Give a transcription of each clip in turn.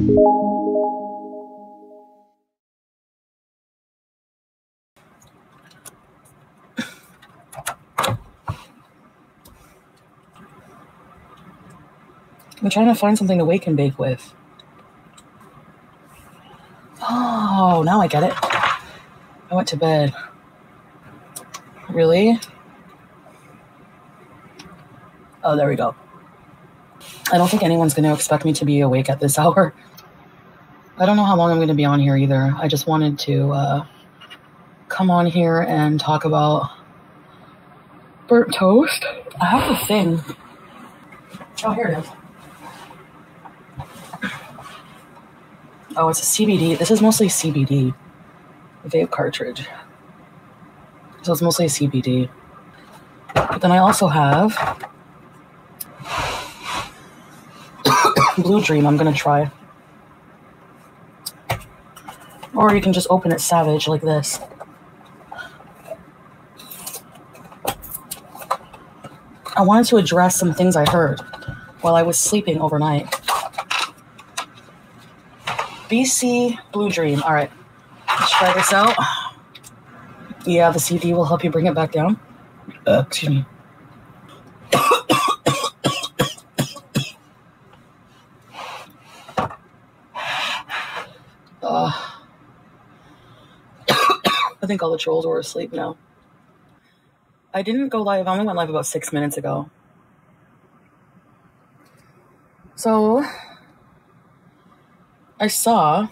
I'm trying to find something to wake and bake with. Oh, now I get it. I went to bed. Really? Oh, there we go. I don't think anyone's going to expect me to be awake at this hour. I don't know how long I'm going to be on here either. I just wanted to uh, come on here and talk about burnt toast. I have the thing. Oh, here it is. Oh, it's a CBD. This is mostly CBD. Vape cartridge. So it's mostly a CBD. But then I also have Blue Dream. I'm gonna try. Or you can just open it savage like this. I wanted to address some things I heard while I was sleeping overnight. BC Blue Dream. All right, let's try this out. Yeah, the CD will help you bring it back down. Uh, excuse me. Uh, I think all the trolls were asleep now. I didn't go live. I only went live about six minutes ago. So I saw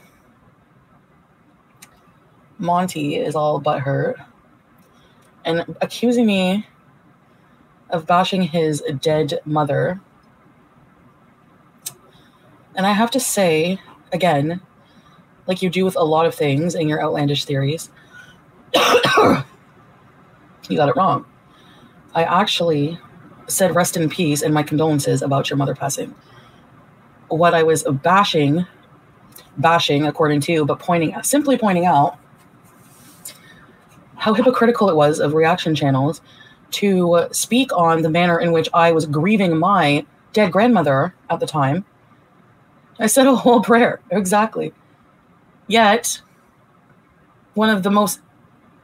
Monty is all but hurt and accusing me of bashing his dead mother. And I have to say, again, like you do with a lot of things in your outlandish theories, you got it wrong. I actually said rest in peace and my condolences about your mother passing. What I was bashing, bashing according to but pointing simply pointing out how hypocritical it was of reaction channels to speak on the manner in which I was grieving my dead grandmother at the time. I said a whole prayer, exactly. Yet, one of the most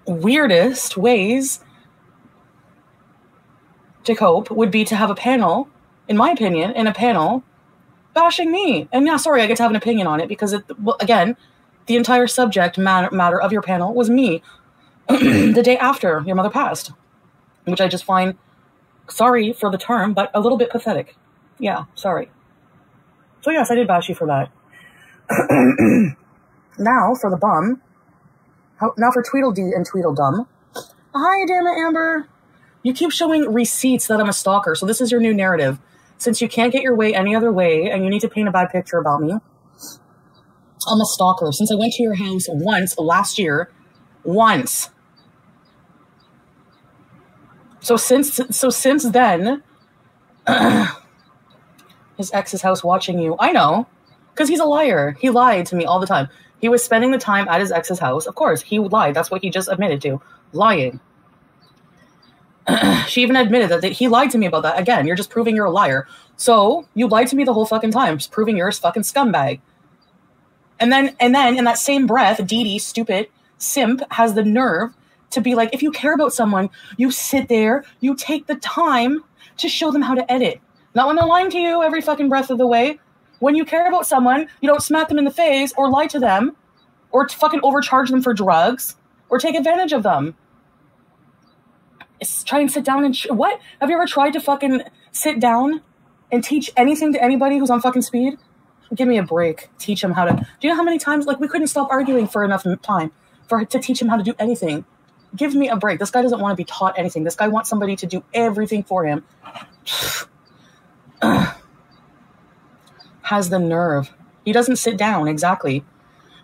weirdest ways to cope would be to have a panel, in my opinion, in a panel bashing me. And yeah, sorry, I get to have an opinion on it because, it, well, again, the entire subject matter, matter of your panel was me the day after your mother passed, which I just find, sorry for the term, but a little bit pathetic. Yeah, sorry. So, yes, I did bash you for that. now for the bum. How, now for Tweedledee and Tweedledum. Hi, damn it, Amber. You keep showing receipts that I'm a stalker, so this is your new narrative. Since you can't get your way any other way and you need to paint a bad picture about me, I'm a stalker. Since I went to your house once last year, once, so since so since then, his ex's house watching you. I know, because he's a liar. He lied to me all the time. He was spending the time at his ex's house. Of course, he lied. That's what he just admitted to, lying. she even admitted that, that he lied to me about that. Again, you're just proving you're a liar. So you lied to me the whole fucking time, just proving you're a fucking scumbag. And then, and then in that same breath, Dee, stupid simp, has the nerve to be like, if you care about someone, you sit there, you take the time to show them how to edit. Not when they're lying to you every fucking breath of the way. When you care about someone, you don't smack them in the face or lie to them or fucking overcharge them for drugs or take advantage of them. It's try and sit down and sh- what? Have you ever tried to fucking sit down and teach anything to anybody who's on fucking speed? Give me a break. Teach them how to. Do you know how many times like we couldn't stop arguing for enough time for to teach him how to do anything? give me a break. This guy doesn't want to be taught anything. This guy wants somebody to do everything for him. Has the nerve. He doesn't sit down, exactly.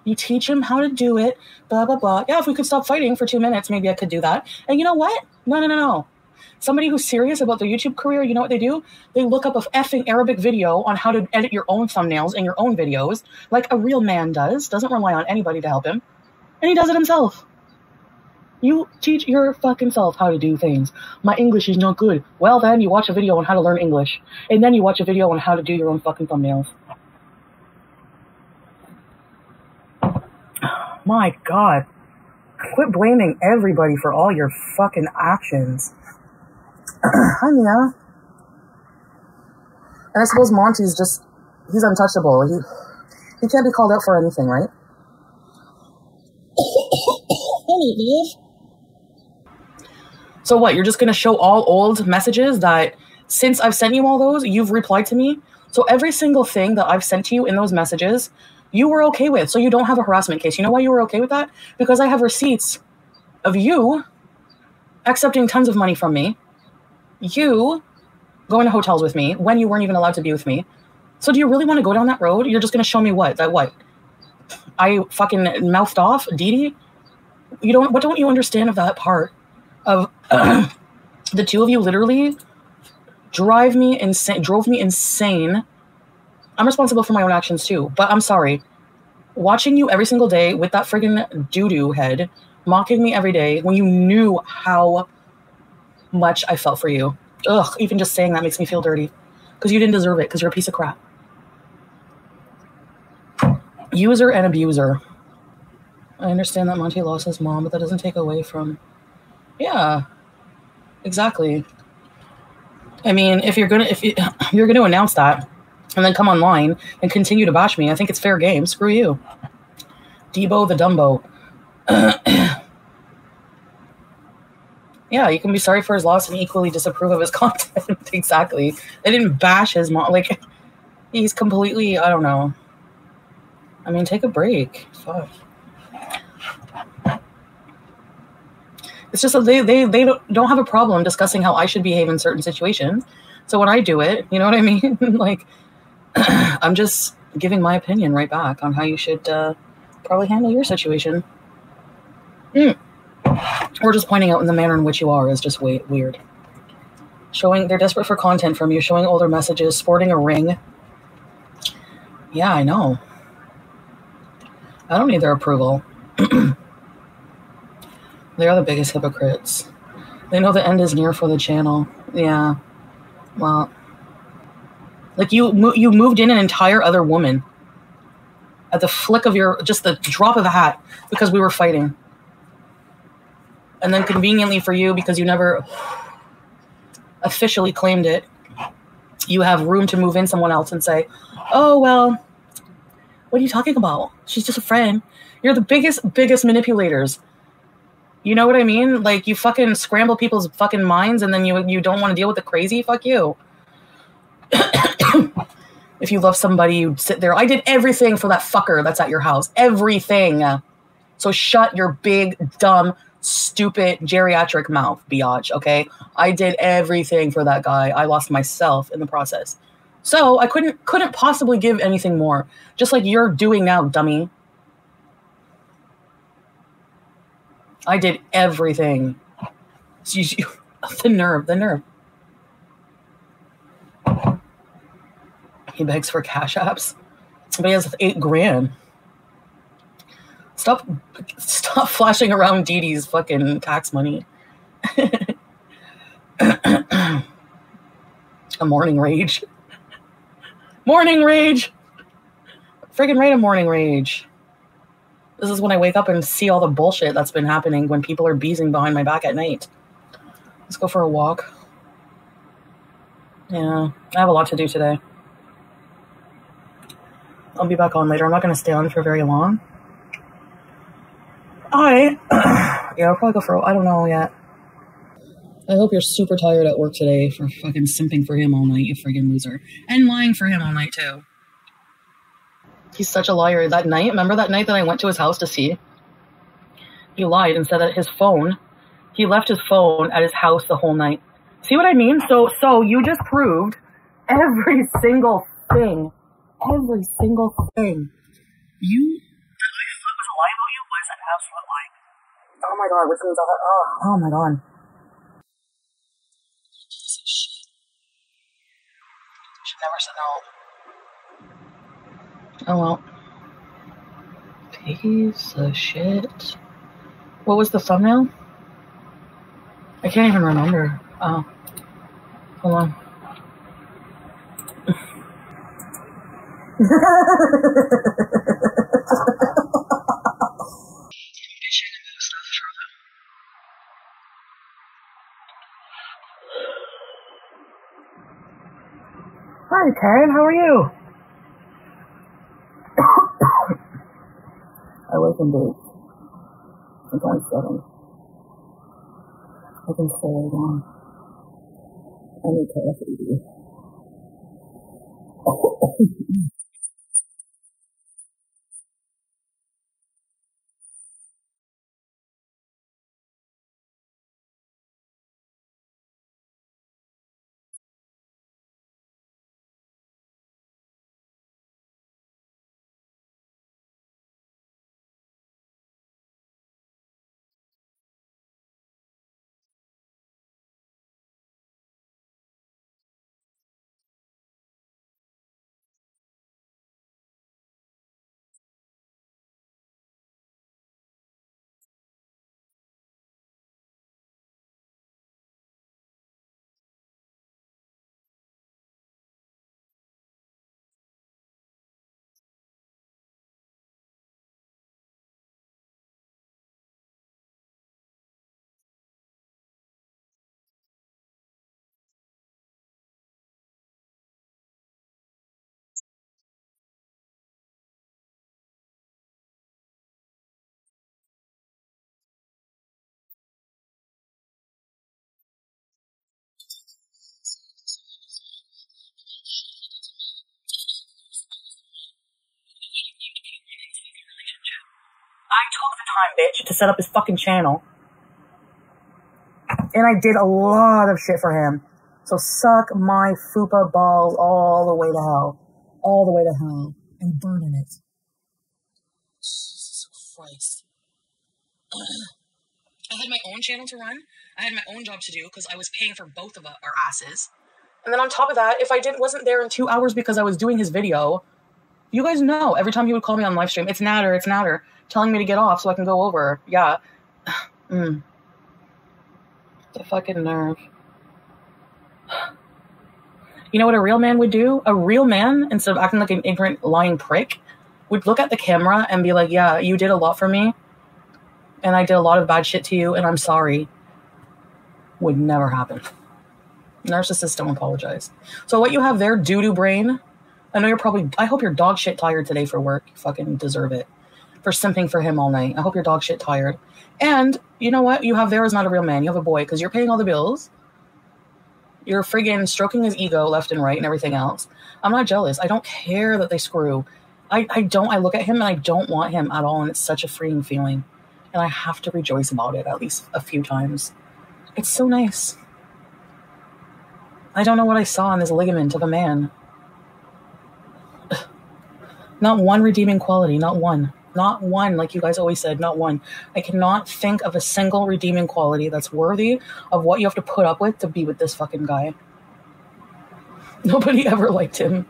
You teach him how to do it, blah, blah, blah. Yeah, if we could stop fighting for two minutes, maybe I could do that. And you know what? No, no, no, no. Somebody who's serious about their YouTube career, you know what they do? They look up a effing Arabic video on how to edit your own thumbnails and your own videos, like a real man does, doesn't rely on anybody to help him. And he does it himself. You teach your fucking self how to do things. My English is not good. Well, then you watch a video on how to learn English. And then you watch a video on how to do your own fucking thumbnails. My God. Quit blaming everybody for all your fucking actions. Hi, Mia. And I suppose Monty's just, he's untouchable. He, he can't be called out for anything, right? So what? You're just gonna show all old messages that since I've sent you all those, you've replied to me. So every single thing that I've sent to you in those messages, you were okay with. So you don't have a harassment case. You know why you were okay with that? Because I have receipts of you accepting tons of money from me, you going to hotels with me when you weren't even allowed to be with me. So do you really want to go down that road? You're just gonna show me what? That what? I fucking mouthed off, Dee? You don't what don't you understand of that part? Of the two of you literally drive me insane drove me insane. I'm responsible for my own actions too, but I'm sorry. Watching you every single day with that friggin' doo-doo head, mocking me every day when you knew how much I felt for you. Ugh, even just saying that makes me feel dirty. Because you didn't deserve it, because you're a piece of crap. User and abuser. I understand that Monty lost his mom, but that doesn't take away from. Yeah, exactly. I mean, if you're gonna if you, you're gonna announce that, and then come online and continue to bash me, I think it's fair game. Screw you, Debo the Dumbo. yeah, you can be sorry for his loss and equally disapprove of his content. exactly. They didn't bash his mom. Like he's completely. I don't know. I mean, take a break. Fuck. It's just that they, they, they don't, don't have a problem discussing how I should behave in certain situations. So when I do it, you know what I mean? like, I'm just giving my opinion right back on how you should uh, probably handle your situation. Mm. Or just pointing out in the manner in which you are is just way, weird. Showing they're desperate for content from you, showing older messages, sporting a ring. Yeah, I know. I don't need their approval. they are the biggest hypocrites. They know the end is near for the channel. Yeah. Well, like you, you moved in an entire other woman at the flick of your, just the drop of a hat because we were fighting. And then conveniently for you, because you never officially claimed it, you have room to move in someone else and say, oh, well, what are you talking about? She's just a friend. You're the biggest, biggest manipulators. You know what I mean? Like you fucking scramble people's fucking minds and then you you don't want to deal with the crazy? Fuck you. if you love somebody, you'd sit there. I did everything for that fucker that's at your house. Everything. So shut your big, dumb, stupid geriatric mouth, biatch, okay? I did everything for that guy. I lost myself in the process. So I couldn't couldn't possibly give anything more. Just like you're doing now, dummy. I did everything. the nerve, the nerve. He begs for cash apps, but he has eight grand. Stop, stop flashing around Dee Dee's fucking tax money. A morning rage. Morning rage. Friggin' right a morning rage. This is when I wake up and see all the bullshit that's been happening when people are beezing behind my back at night. Let's go for a walk. Yeah, I have a lot to do today. I'll be back on later. I'm not going to stay on for very long. I, yeah, I'll probably go for, I don't know yet. I hope you're super tired at work today for fucking simping for him all night, you friggin' loser. And lying for him all night, too. He's such a liar. That night, remember that night that I went to his house to see? He lied and said that his phone, he left his phone at his house the whole night. See what I mean? So, so you just proved every single thing. Every single thing. You that I thought was a lie about you was an absolute lie. Oh my god, which means oh, oh my god. Never said no. Oh well. Piece of shit. What was the thumbnail? I can't even remember. Oh. Hold on. Hi, Karen. How are you? I was in. I'm only seven. I've been so long. I need to I took the time, bitch, to set up his fucking channel. And I did a lot of shit for him. So suck my fupa balls all the way to hell. All the way to hell. And burn in it. Jesus Christ. I had my own channel to run. I had my own job to do because I was paying for both of our asses. And then on top of that, if I didn't wasn't there in two hours because I was doing his video, you guys know every time he would call me on live stream, it's Nader, it's Nader telling me to get off so I can go over. Yeah. Mm. The fucking nerve. You know what a real man would do? A real man, instead of acting like an ignorant, lying prick, would look at the camera and be like, Yeah, you did a lot for me. And I did a lot of bad shit to you, and I'm sorry. Would never happen. Narcissists don't apologize. So, what you have there, doo doo brain, I know you're probably, I hope you're dog shit tired today for work. You fucking deserve it for simping for him all night. I hope your dog shit tired. And you know what? You have there is not a real man. You have a boy because you're paying all the bills. You're friggin' stroking his ego left and right and everything else. I'm not jealous. I don't care that they screw. I, I don't. I look at him and I don't want him at all. And it's such a freeing feeling. And I have to rejoice about it at least a few times. It's so nice. I don't know what I saw in this ligament of a man. Not one redeeming quality, not one. Not one, like you guys always said, not one. I cannot think of a single redeeming quality that's worthy of what you have to put up with to be with this fucking guy. Nobody ever liked him,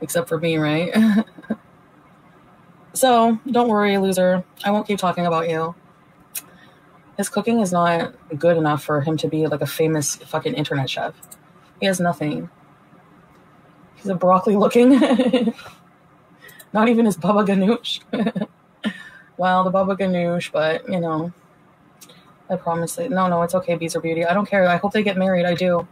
except for me, right? so, don't worry, loser. I won't keep talking about you. His cooking is not good enough for him to be like a famous fucking internet chef. He has nothing. He's a broccoli looking. Not even his Baba Ganoush. well, the Baba Ganoush, but you know, I promise. They, no, no, it's okay, Bees are Beauty. I don't care. I hope they get married. I do.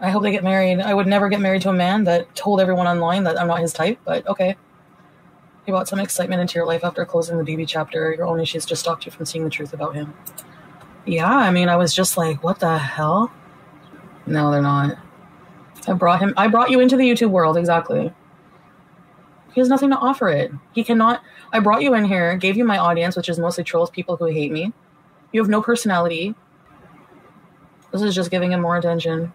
I hope they get married. I would never get married to a man that told everyone online that I'm not his type, but okay. He brought some excitement into your life after closing the BB chapter. Your own issues just stopped you from seeing the truth about him. Yeah, I mean, I was just like, what the hell? No, they're not. I brought him. I brought you into the YouTube world exactly. He has nothing to offer it. He cannot. I brought you in here, gave you my audience, which is mostly trolls, people who hate me. You have no personality. This is just giving him more attention.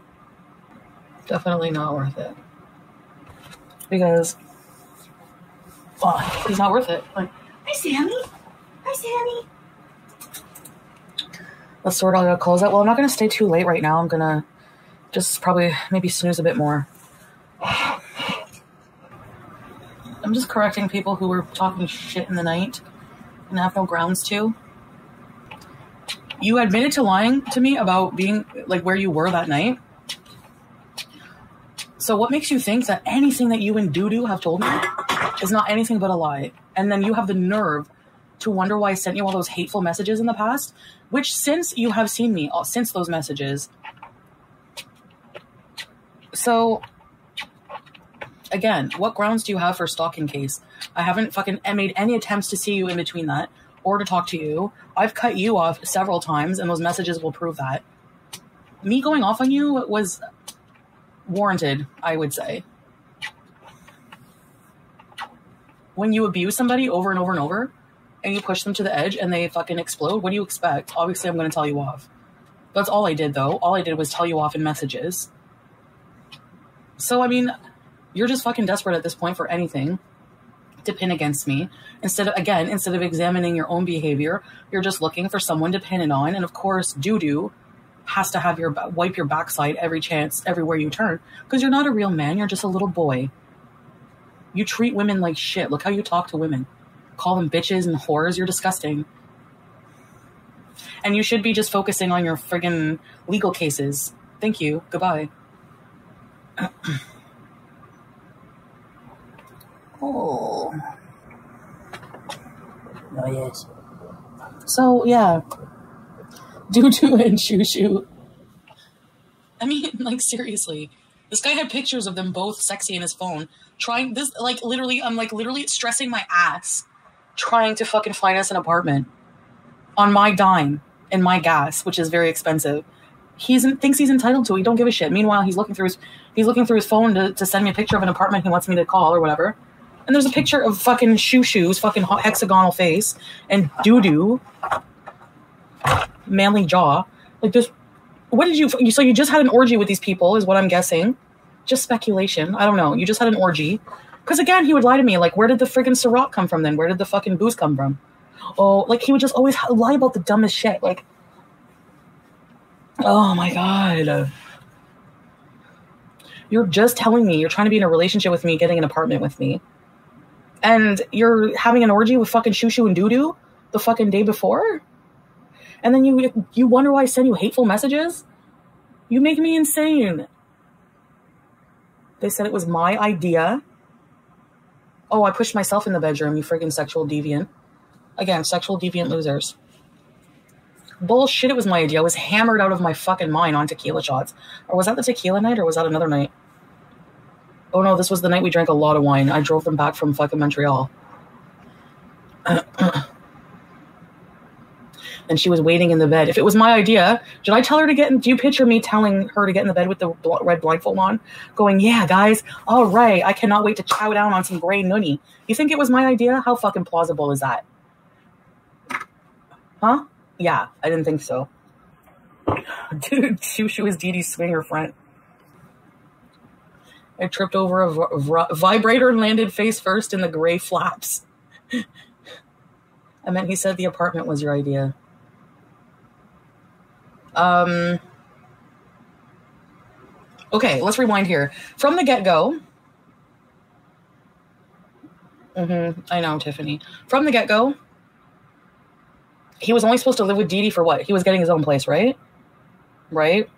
Definitely not worth it. Because, well, he's not worth it. Like, hi, Sammy. Hi, Sammy. Let's sort out close out. Well, I'm not going to stay too late right now. I'm going to just probably maybe snooze a bit more. I'm just correcting people who were talking shit in the night and have no grounds to. You admitted to lying to me about being like where you were that night. So what makes you think that anything that you and Doodoo have told me is not anything but a lie? And then you have the nerve to wonder why I sent you all those hateful messages in the past, which since you have seen me, uh, since those messages, So, again, what grounds do you have for stalking case? I haven't fucking eh, made any attempts to see you in between that or to talk to you. I've cut you off several times, and those messages will prove that. Me going off on you was warranted, I would say. When you abuse somebody over and over and over, and you push them to the edge and they fucking explode, what do you expect? Obviously, I'm going to tell you off. That's all I did, though. All I did was tell you off in messages. So, I mean, you're just fucking desperate at this point for anything to pin against me. Instead of, again, instead of examining your own behavior, you're just looking for someone to pin it on. And of course, doo doo has to have your wipe your backside every chance, everywhere you turn, because you're not a real man. You're just a little boy. You treat women like shit. Look how you talk to women. Call them bitches and whores. You're disgusting. And you should be just focusing on your friggin' legal cases. Thank you. Goodbye. oh. Oh, yes. So, yeah. Doo Doo and Shoo Shoo. I mean, like, seriously. This guy had pictures of them both sexy in his phone. Trying this, like, literally, I'm like, literally stressing my ass trying to fucking find us an apartment on my dime and my gas, which is very expensive. He's thinks he's entitled to it. He don't give a shit. Meanwhile, he's looking through his he's looking through his phone to, to send me a picture of an apartment he wants me to call or whatever. And there's a picture of fucking Shoo Shoo's fucking hexagonal face and doo doo, manly jaw. Like this. What did you? So you just had an orgy with these people, is what I'm guessing. Just speculation. I don't know. You just had an orgy. Because again, he would lie to me. Like, where did the friggin' Ciroc come from then? Where did the fucking booze come from? Oh, like he would just always lie about the dumbest shit. Like, oh my god. You're just telling me you're trying to be in a relationship with me, getting an apartment with me. And you're having an orgy with fucking Shoo and Doo the fucking day before? And then you you wonder why I send you hateful messages? You make me insane. They said it was my idea Oh, I pushed myself in the bedroom, you friggin' sexual deviant. Again, sexual deviant losers. Bullshit, it was my idea. I was hammered out of my fucking mind on tequila shots. Or was that the tequila night or was that another night? Oh no, this was the night we drank a lot of wine. I drove them back from fucking Montreal. and she was waiting in the bed. If it was my idea, did I tell her to get in? Do you picture me telling her to get in the bed with the bl- red blindfold on? Going, yeah, guys, all right, I cannot wait to chow down on some gray noonie. You think it was my idea? How fucking plausible is that? Huh? Yeah, I didn't think so. Dude, she, Shoo is Dee Dee's swinger friend. I tripped over a vibrator and landed face first in the gray flaps. I meant he said the apartment was your idea. Um, okay, let's rewind here. From the get go, mm-hmm, I know, Tiffany. From the get go, he was only supposed to live with Dee Dee for what? He was getting his own place, right? Right?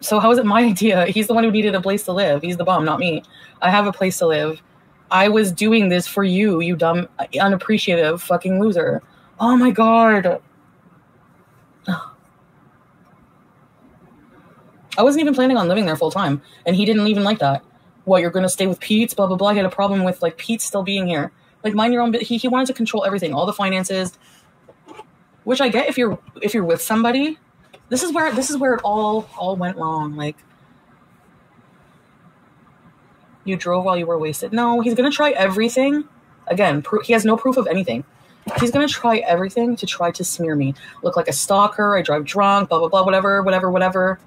So how is it my idea? He's the one who needed a place to live. He's the bum, not me. I have a place to live. I was doing this for you, you dumb, unappreciative fucking loser. Oh my god. I wasn't even planning on living there full time, and he didn't even like that. What you're gonna stay with Pete's? Blah blah blah. He had a problem with like Pete still being here. Like mind your own. He he wanted to control everything, all the finances, which I get if you're if you're with somebody. This is where this is where it all all went wrong. Like you drove while you were wasted. No, he's gonna try everything. Again, he has no proof of anything. He's gonna try everything to try to smear me, look like a stalker. I drive drunk, blah blah blah, whatever, whatever, whatever.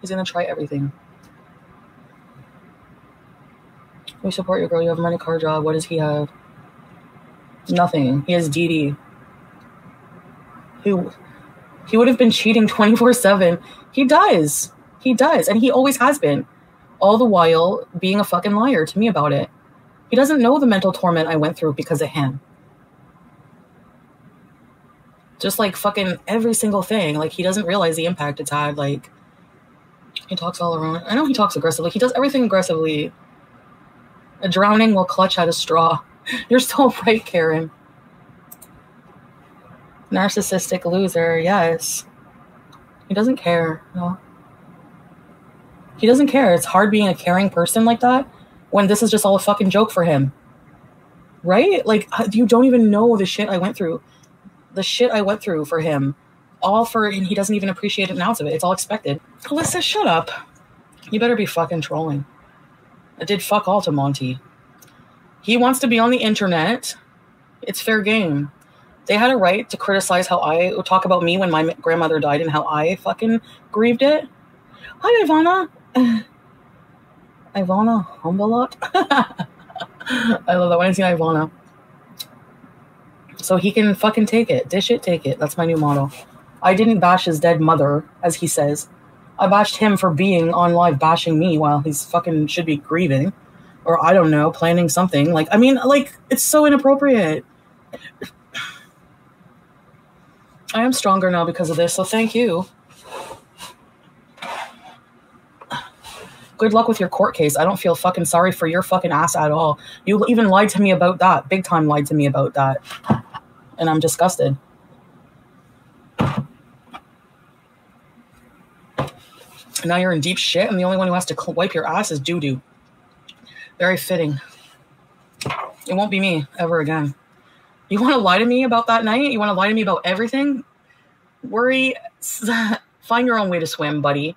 He's gonna try everything. We support your girl. You have a money car job. What does he have? Nothing. He has Dee Dee. He, he would have been cheating 24 7. He does. He does. And he always has been. All the while being a fucking liar to me about it. He doesn't know the mental torment I went through because of him. Just like fucking every single thing. Like he doesn't realize the impact it's had. Like he talks all around. I know he talks aggressively. He does everything aggressively. A drowning will clutch at a straw. You're so right, Karen. Narcissistic loser, yes. He doesn't care. No. He doesn't care. It's hard being a caring person like that when this is just all a fucking joke for him. Right? Like, uh, you don't even know the shit I went through. The shit I went through for him. All for, and he doesn't even appreciate an ounce of it. It's all expected. Alyssa, shut up. You better be fucking trolling. I did fuck all to Monty. He wants to be on the internet. It's fair game. They had a right to criticize how I talk about me when my grandmother died and how I fucking grieved it. Hi, Ivana. Ivana Humbalot. I love that when I see Ivana. So he can fucking take it. Dish it, take it. That's my new motto. I didn't bash his dead mother, as he says. I bashed him for being on live bashing me while he's fucking should be grieving. Or I don't know, planning something. Like, I mean, like, it's so inappropriate. I am stronger now because of this, so thank you. Good luck with your court case. I don't feel fucking sorry for your fucking ass at all. You even lied to me about that. Big time lied to me about that. And I'm disgusted. Now you're in deep shit, and the only one who has to wipe your ass is doo doo. Very fitting. It won't be me ever again. You want to lie to me about that night? You want to lie to me about everything? Worry, find your own way to swim, buddy.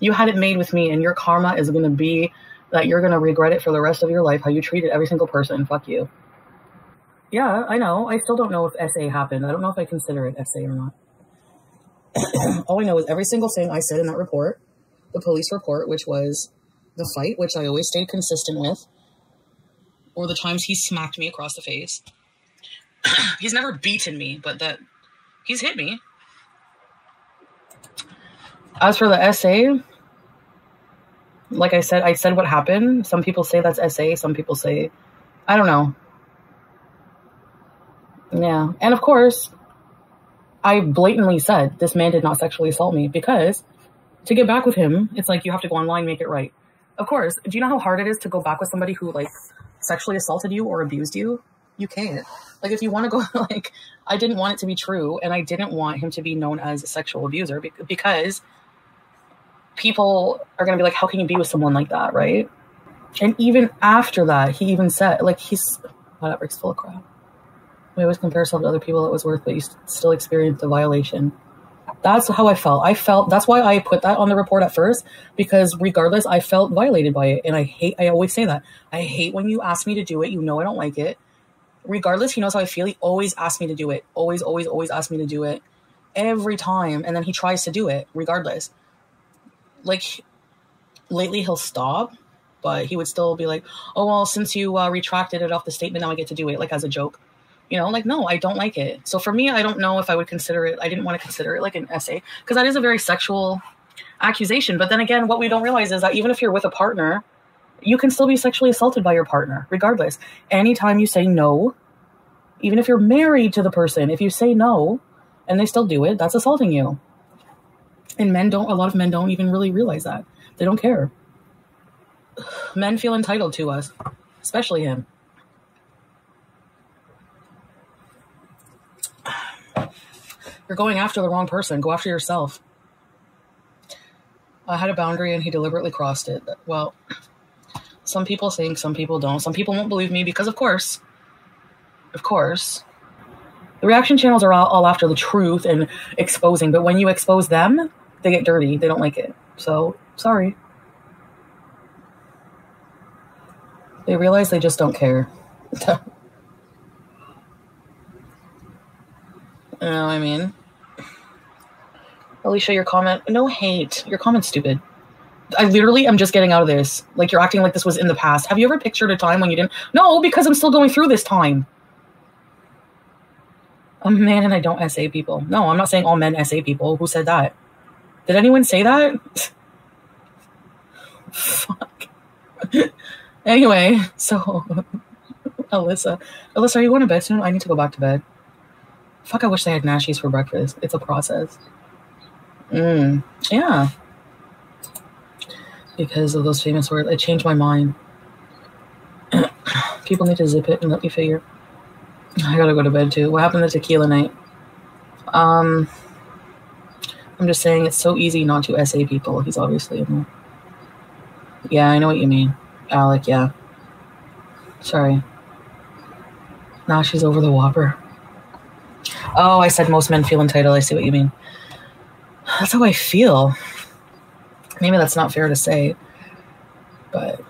You had it made with me, and your karma is going to be that you're going to regret it for the rest of your life how you treated every single person. Fuck you. Yeah, I know. I still don't know if SA happened. I don't know if I consider it SA or not. All I know is every single thing I said in that report, the police report, which was the fight, which I always stayed consistent with, or the times he smacked me across the face. he's never beaten me, but that he's hit me. As for the SA, like I said, I said what happened. Some people say that's SA, some people say, I don't know. Yeah. And of course, I blatantly said this man did not sexually assault me because to get back with him, it's like you have to go online, make it right. Of course, do you know how hard it is to go back with somebody who like sexually assaulted you or abused you? You can't. Like if you want to go like I didn't want it to be true and I didn't want him to be known as a sexual abuser because people are going to be like how can you be with someone like that, right? And even after that, he even said like he's whatever, he's full of crap. We always compare ourselves to other people it was worth, but you still experience the violation. That's how I felt. I felt that's why I put that on the report at first because regardless, I felt violated by it, and I hate. I always say that I hate when you ask me to do it. You know I don't like it. Regardless, he knows how I feel. He always asks me to do it. Always, always, always asks me to do it every time, and then he tries to do it regardless. Like lately, he'll stop, but he would still be like, "Oh well, since you uh, retracted it off the statement, now I get to do it," like as a joke you know like no i don't like it. So for me i don't know if i would consider it i didn't want to consider it like an essay because that is a very sexual accusation. But then again what we don't realize is that even if you're with a partner you can still be sexually assaulted by your partner regardless. Anytime you say no even if you're married to the person if you say no and they still do it that's assaulting you. And men don't a lot of men don't even really realize that. They don't care. Men feel entitled to us especially him You're going after the wrong person. Go after yourself. I had a boundary and he deliberately crossed it. Well, some people think, some people don't. Some people won't believe me because, of course, of course, the reaction channels are all, all after the truth and exposing. But when you expose them, they get dirty. They don't like it. So, sorry. They realize they just don't care. you know what I mean? Alicia, your comment, no hate. Your comment's stupid. I literally am just getting out of this. Like you're acting like this was in the past. Have you ever pictured a time when you didn't? No, because I'm still going through this time. I'm a man and I don't SA people. No, I'm not saying all men SA people. Who said that? Did anyone say that? Fuck. anyway, so Alyssa, Alyssa, are you going to bed soon? I need to go back to bed. Fuck, I wish they had nashies for breakfast. It's a process. Mm, yeah. Because of those famous words, I changed my mind. People need to zip it and let me figure. I gotta go to bed too. What happened to tequila night? Um, I'm just saying it's so easy not to SA people. He's obviously in Yeah, I know what you mean. Alec, yeah. Sorry. Now she's over the whopper. Oh, I said most men feel entitled. I see what you mean. That's how I feel. Maybe that's not fair to say, but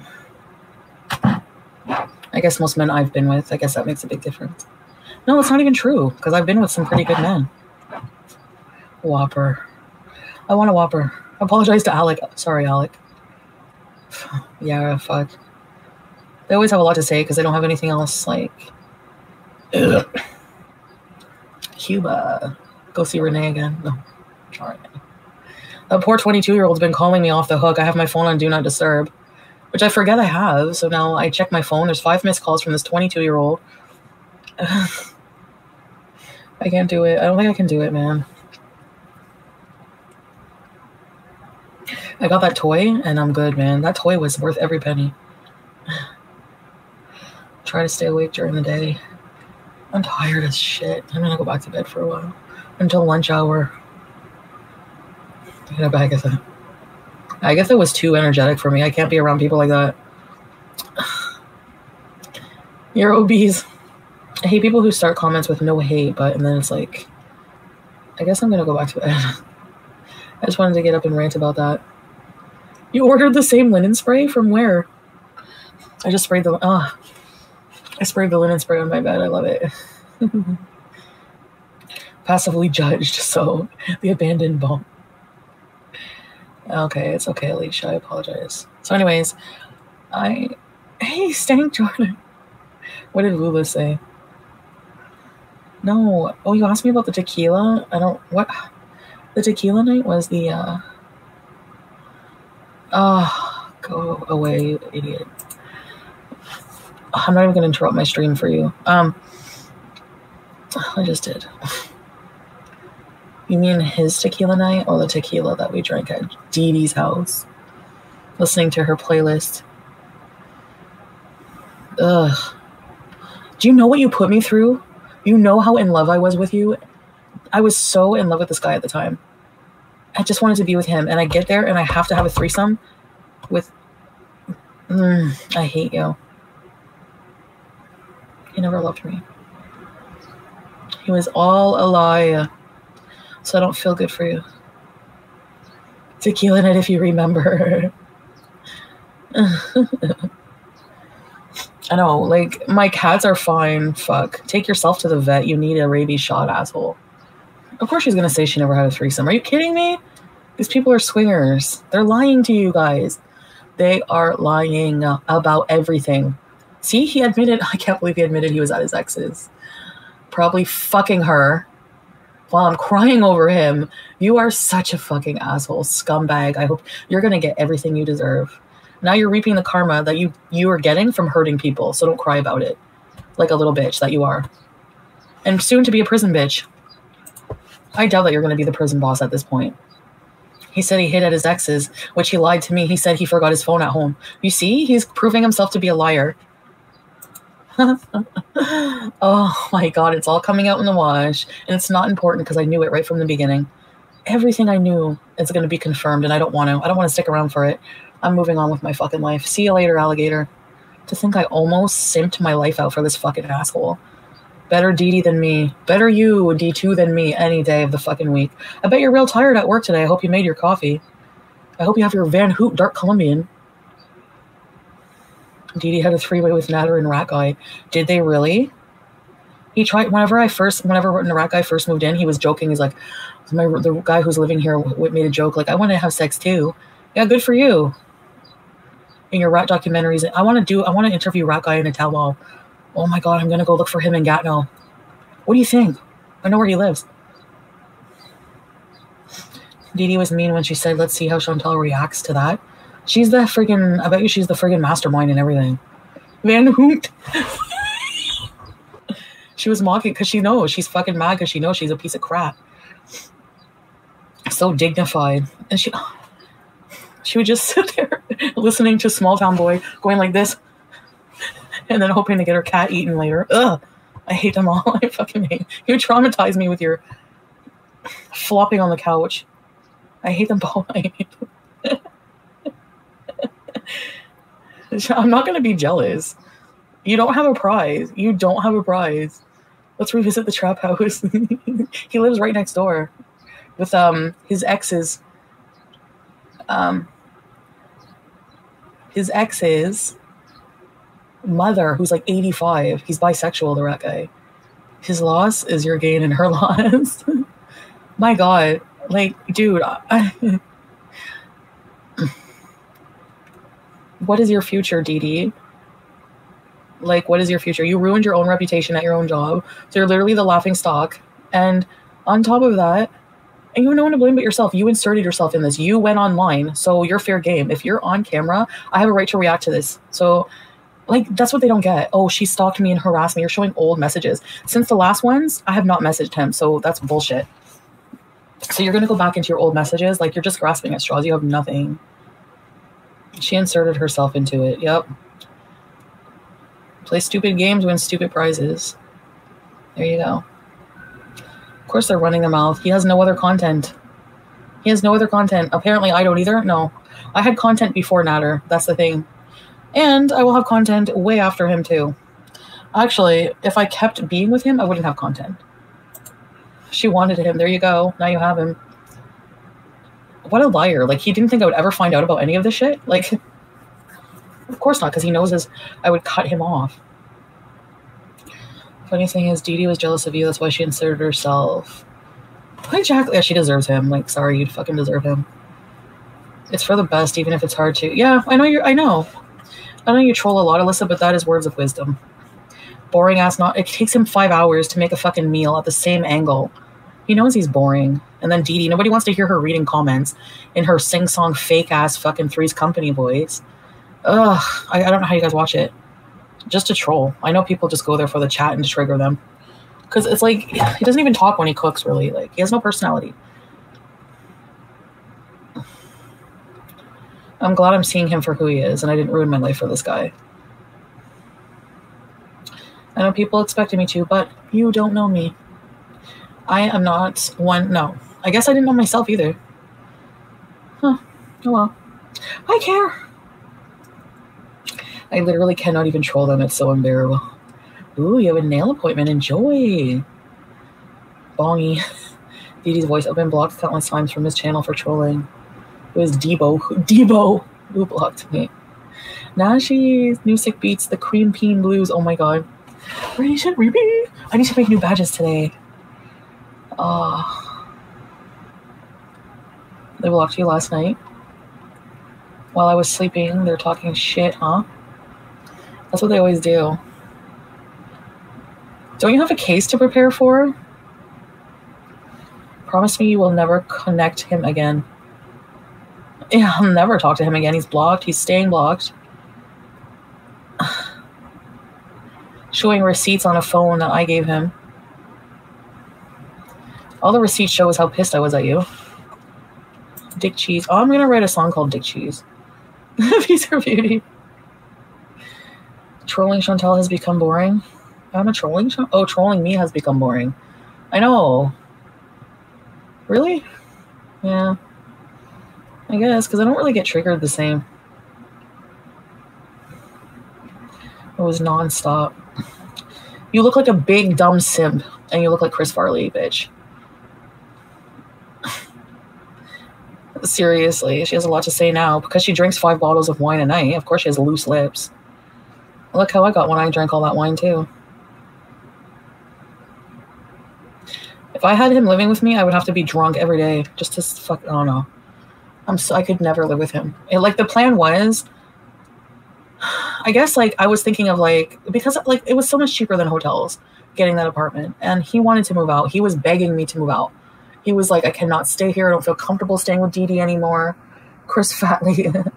I guess most men I've been with, I guess that makes a big difference. No, it's not even true because I've been with some pretty good men. Whopper. I want a Whopper. I apologize to Alec. Sorry, Alec. yeah, fuck. They always have a lot to say because they don't have anything else. Like, ugh. Cuba. Go see Renee again. No. All right. That poor 22 year old's been calling me off the hook. I have my phone on Do Not Disturb, which I forget I have. So now I check my phone. There's five missed calls from this 22 year old. I can't do it. I don't think I can do it, man. I got that toy and I'm good, man. That toy was worth every penny. Try to stay awake during the day. I'm tired as shit. I'm gonna go back to bed for a while until lunch hour. Bag of that. I guess it was too energetic for me. I can't be around people like that. You're obese. I hate people who start comments with no hate, but and then it's like, I guess I'm gonna go back to bed. I just wanted to get up and rant about that. You ordered the same linen spray from where? I just sprayed the ah. I sprayed the linen spray on my bed. I love it. Passively judged, so the abandoned bomb. Okay, it's okay, Alicia. I apologize. So, anyways, I hey, Stank Jordan. What did Lula say? No. Oh, you asked me about the tequila. I don't. What? The tequila night was the. uh Oh, go away, you idiot. I'm not even going to interrupt my stream for you. Um, I just did. You mean his tequila night or the tequila that we drank at Dee Dee's house? Listening to her playlist. Ugh. Do you know what you put me through? You know how in love I was with you? I was so in love with this guy at the time. I just wanted to be with him. And I get there and I have to have a threesome with. Mm, I hate you. He never loved me. He was all a lie. So I don't feel good for you. Tequila night, if you remember. I know, like, my cats are fine. Fuck. Take yourself to the vet. You need a rabies shot, asshole. Of course she's gonna say she never had a threesome. Are you kidding me? These people are swingers. They're lying to you guys. They are lying about everything. See, he admitted, I can't believe he admitted he was at his ex's. Probably fucking her while I'm crying over him. You are such a fucking asshole, scumbag. I hope you're going to get everything you deserve. Now you're reaping the karma that you you are getting from hurting people. So don't cry about it. Like a little bitch that you are. And soon to be a prison bitch. I doubt that you're going to be the prison boss at this point. He said he hid at his ex's, which he lied to me. He said he forgot his phone at home. You see, he's proving himself to be a liar. oh my god, it's all coming out in the wash. And it's not important because I knew it right from the beginning. Everything I knew is going to be confirmed, and I don't want to. I don't want to stick around for it. I'm moving on with my fucking life. See you later, alligator. To think I almost simped my life out for this fucking asshole. Better DD than me. Better you, D2 than me any day of the fucking week. I bet you're real tired at work today. I hope you made your coffee. I hope you have your Van Houtte Dark Colombian. DD had a three way with Nader and Rat Guy. Did they really? He tried whenever I first, whenever Rat Guy first moved in, he was joking. He's like, my the guy who's living here made a joke like, I want to have sex too. Yeah, good for you. In your rat documentaries, I want to do. I want to interview Rat Guy in a towel Oh my god, I'm gonna go look for him in Gatineau. What do you think? I know where he lives. Dee was mean when she said, let's see how Chantal reacts to that. She's the friggin' I bet you she's the friggin' mastermind and everything. Van Houtte. she was mocking because she knows she's fucking mad because she knows she's a piece of crap. So dignified. And she she would just sit there listening to Small Town Boy going like this and then hoping to get her cat eaten later. Ugh, I hate them all. I fucking hate. You traumatize me with your flopping on the couch. I hate them both. I hate them. I'm not gonna be jealous. You don't have a prize. You don't have a prize. Let's revisit the trap house. he lives right next door with um his ex's um his ex's mother who's like 85. He's bisexual, the rat guy. His loss is your gain and her loss. My god. Like, dude, I, what is your future, Dee Dee? Like, what is your future? You ruined your own reputation at your own job. So you're literally the laughing stock. And on top of that, and you have no one to blame but yourself. You inserted yourself in this. You went online, so you're fair game. If you're on camera, I have a right to react to this. So, like, that's what they don't get. Oh, she stalked me and harassed me. You're showing old messages. Since the last ones, I have not messaged him, so that's bullshit. So you're gonna go back into your old messages, like you're just grasping at straws. You have nothing. She inserted herself into it. Yep. Play stupid games, win stupid prizes. There you go. Of course, they're running their mouth. He has no other content. He has no other content. Apparently, I don't either. No. I had content before Nader. That's the thing. And I will have content way after him, too. Actually, if I kept being with him, I wouldn't have content. She wanted him. There you go. Now you have him. What a liar. Like, he didn't think I would ever find out about any of this shit. Like, of course not, because he knows as I would cut him off. Funny thing is, Dee Dee was jealous of you. That's why she inserted herself. Exactly. Yeah, she deserves him. Like, sorry, you'd fucking deserve him. It's for the best, even if it's hard to. Yeah, I know you're. I know. I know you troll a lot, Alyssa, but that is words of wisdom. Boring ass. Not. It takes him five hours to make a fucking meal at the same angle. He knows he's boring. And then Dee Dee, nobody wants to hear her reading comments in her sing song fake ass fucking Three's Company voice. Ugh, I, I don't know how you guys watch it. Just to troll. I know people just go there for the chat and to trigger them. Because it's like, he doesn't even talk when he cooks, really. Like, he has no personality. I'm glad I'm seeing him for who he is, and I didn't ruin my life for this guy. I know people expected me to, but you don't know me. I am not one. No, I guess I didn't know myself either. Huh. Oh well. I care. I literally cannot even troll them. It's so unbearable. Ooh, you have a nail appointment. Enjoy. Bongy. Dee's voice. I've been blocked countless times from his channel for trolling. It was Debo. Debo who blocked me. Nashi, new sick beats, the cream peen blues. Oh my god. Ready should repeat. I need to make new badges today. Oh. They blocked you last night. While I was sleeping, they're talking shit, huh? That's what they always do. Don't you have a case to prepare for? Promise me you will never connect him again. Yeah, I'll never talk to him again. He's blocked. He's staying blocked. Showing receipts on a phone that I gave him. All the receipts show is how pissed I was at you. Dick Cheese. Oh, I'm gonna write a song called Dick Cheese. Peace or beauty. Trolling Chantal has become boring. I'm a trolling. Ch- oh, trolling me has become boring. I know. Really? Yeah. I guess because I don't really get triggered the same. It was nonstop. You look like a big dumb simp, and you look like Chris Farley, bitch. Seriously, she has a lot to say now because she drinks five bottles of wine a night. Of course, she has loose lips. Look how I got when I drank all that wine too. If I had him living with me, I would have to be drunk every day just to fuck. I don't know. I'm so I could never live with him. It, like the plan was, I guess like I was thinking of like because like it was so much cheaper than hotels getting that apartment, and he wanted to move out. He was begging me to move out. He was like, I cannot stay here. I don't feel comfortable staying with Dee Dee anymore. Chris Fatley.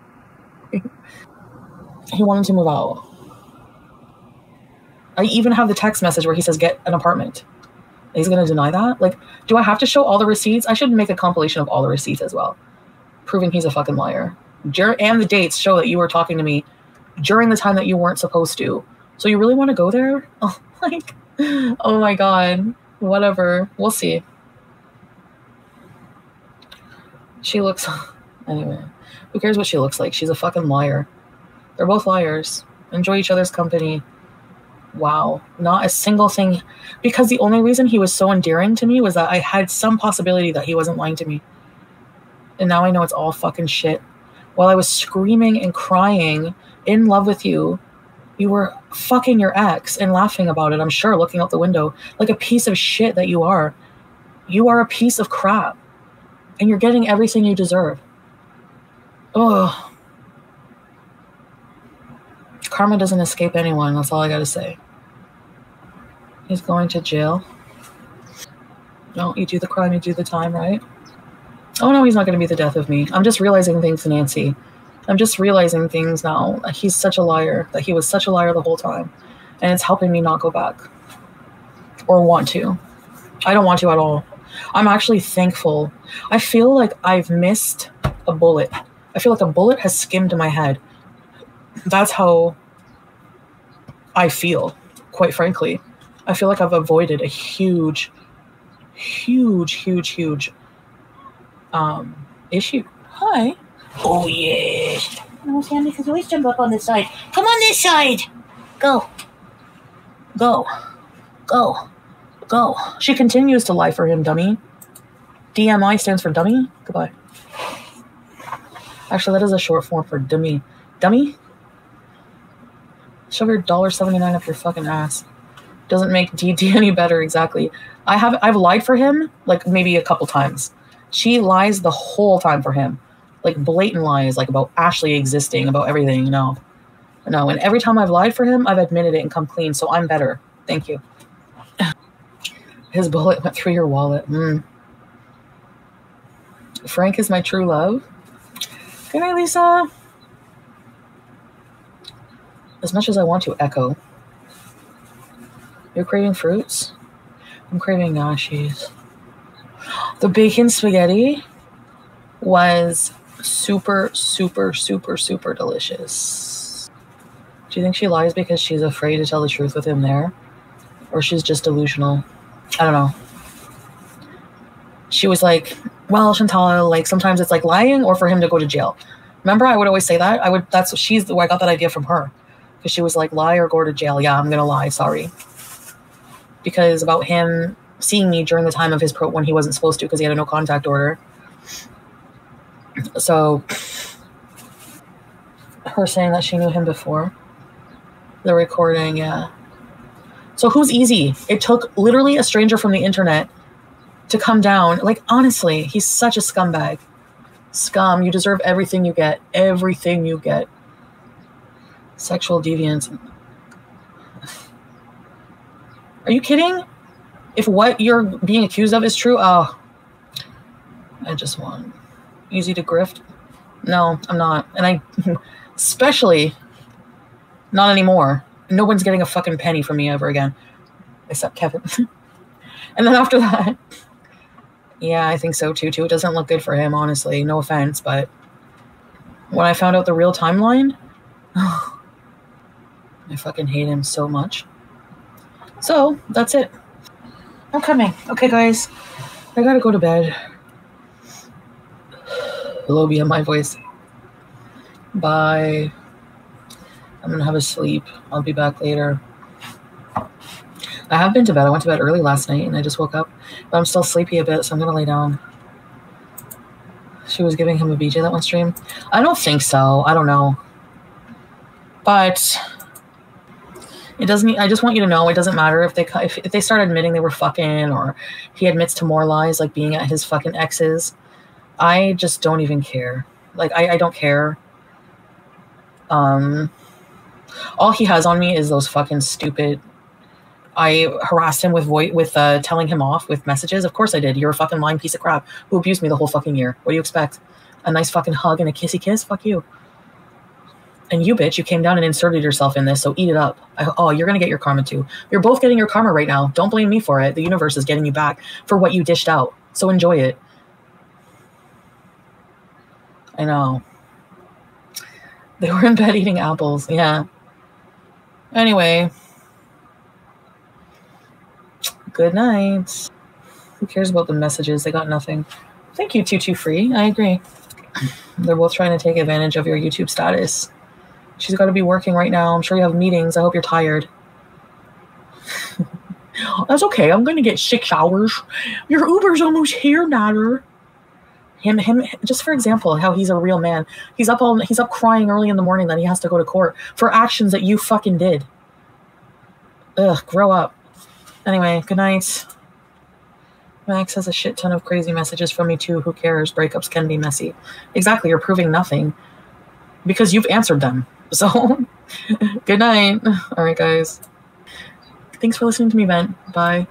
he wanted to move out. I even have the text message where he says, "Get an apartment." He's going to deny that. Like, do I have to show all the receipts? I should make a compilation of all the receipts as well proving he's a fucking liar. and the dates show that you were talking to me during the time that you weren't supposed to. So you really want to go there? Oh, like, oh my god. Whatever. We'll see. She looks. Anyway, who cares what she looks like? She's a fucking liar. They're both liars. Enjoy each other's company. Wow. Not a single thing. Because the only reason he was so endearing to me was that I had some possibility that he wasn't lying to me. And now I know it's all fucking shit. While I was screaming and crying in love with you, you were fucking your ex and laughing about it, I'm sure, looking out the window like a piece of shit that you are. You are a piece of crap. And you're getting everything you deserve. Ugh. Karma doesn't escape anyone. That's all I gotta say. He's going to jail. No, you do the crime, you do the time, right? Oh no, he's not gonna be the death of me. I'm just realizing things, Nancy. I'm just realizing things now. He's such a liar. That he was such a liar the whole time. And it's helping me not go back. Or want to. I don't want to at all. I'm actually thankful. I feel like I've missed a bullet. I feel like a bullet has skimmed my head. That's how I feel, quite frankly. I feel like I've avoided a huge, huge, huge, huge um, issue. Hi. Oh, yes. No, Sammy, because always jump up on this side. Come on this side. Go. Go. Go. Go. She continues to lie for him, dummy. DMI stands for dummy. Goodbye. Actually, that is a short form for dummy. Dummy? Shove your dollar seventy nine up your fucking ass. Doesn't make DD any better, exactly. I have I've lied for him like maybe a couple times. She lies the whole time for him. Like blatant lies, like about Ashley existing, about everything, you know. No, and every time I've lied for him, I've admitted it and come clean, so I'm better. Thank you. His bullet went through your wallet. Mm. Frank is my true love. Good night, Lisa. As much as I want to echo. You're craving fruits? I'm craving nashis. The bacon spaghetti was super, super, super, super delicious. Do you think she lies because she's afraid to tell the truth with him there? Or she's just delusional? I don't know. She was like, well, Chantal, like sometimes it's like lying or for him to go to jail. Remember, I would always say that. I would. That's she's where I got that idea from her, because she was like, lie or go to jail. Yeah, I'm gonna lie. Sorry. Because about him seeing me during the time of his pro when he wasn't supposed to because he had a no contact order. So, her saying that she knew him before the recording, yeah. So who's easy? It took literally a stranger from the internet to come down. Like, honestly, he's such a scumbag. Scum, you deserve everything you get. Everything you get. Sexual deviance. Are you kidding? If what you're being accused of is true, oh, I just want easy to grift. No, I'm not. And I, especially, not anymore. No one's getting a fucking penny from me ever again, except Kevin. and then after that, yeah, I think so too. Too. It doesn't look good for him, honestly. No offense, but when I found out the real timeline, I fucking hate him so much. So that's it. I'm coming. Okay, guys, I gotta go to bed. Hello, be my voice. Bye. I'm gonna have a sleep. I'll be back later. I have been to bed. I went to bed early last night and I just woke up, but I'm still sleepy a bit, so I'm gonna lay down. She was giving him a BJ that one stream. I don't think so. I don't know, but it doesn't. I just want you to know it doesn't matter if they if, if they start admitting they were fucking or he admits to more lies like being at his fucking exes. I just don't even care. Like I, I don't care. Um, all he has on me is those fucking stupid I harassed him with voice with uh, telling him off with messages. Of course I did. You're a fucking lying piece of crap who abused me the whole fucking year. What do you expect? A nice fucking hug and a kissy kiss? Fuck you. And you bitch, you came down and inserted yourself in this, so eat it up. I, oh, you're gonna get your karma too. You're both getting your karma right now. Don't blame me for it. The universe is getting you back for what you dished out. So enjoy it. I know. They were in bed eating apples. Yeah. Anyway. Good night. Who cares about the messages? They got nothing. Thank you, Tutu Free. I agree. They're both trying to take advantage of your YouTube status. She's got to be working right now. I'm sure you have meetings. I hope you're tired. That's okay. I'm going to get six hours. Your Uber's almost here, Nader. Him, him. Just for example, how he's a real man. He's up all. He's up crying early in the morning that he has to go to court for actions that you fucking did. Ugh, grow up. Anyway, good night. Max has a shit ton of crazy messages from me too. Who cares? Breakups can be messy. Exactly. You're proving nothing because you've answered them. So, good night. All right, guys. Thanks for listening to me vent. Bye.